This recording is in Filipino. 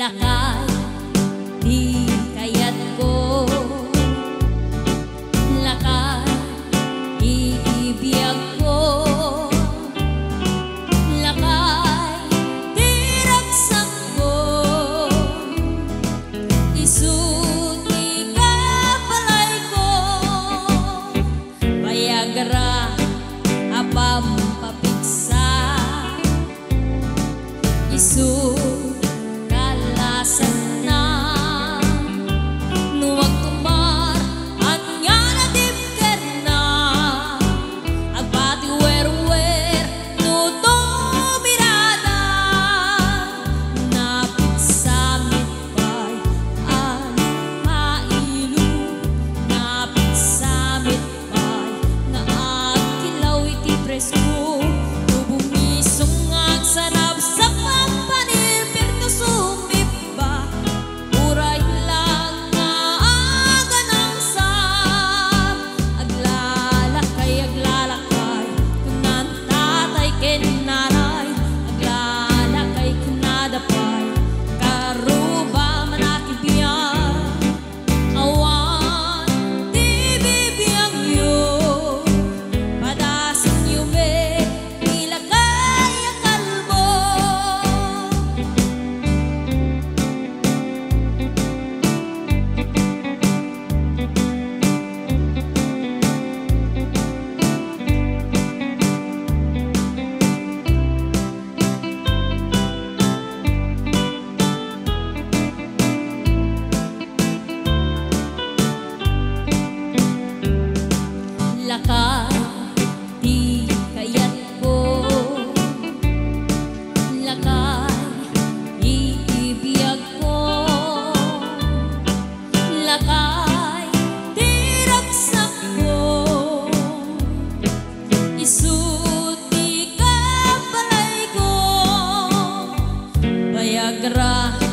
lakay di más.